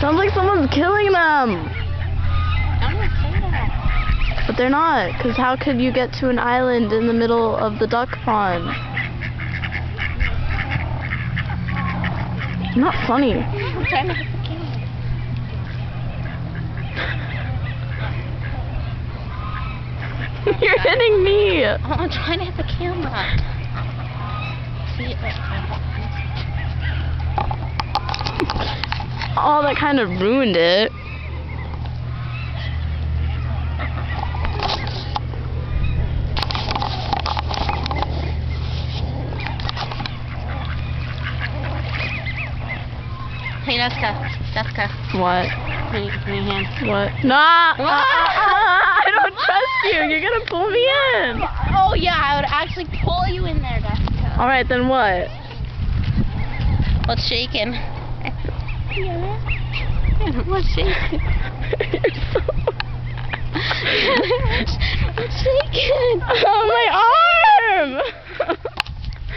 Sounds like someone's killing them. But they're not, because how could you get to an island in the middle of the duck pond? Not funny. You're hitting me. Oh, I'm trying to hit the camera. See it like Oh, that kind of ruined it. Hey, Jessica. Jessica. What? Give me, give hand. What? Nah. What? I don't trust you. You're gonna pull me in. Oh, yeah, I would actually pull you in there, Jessica. All right, then what? What's shaking? What's shaking? You're so...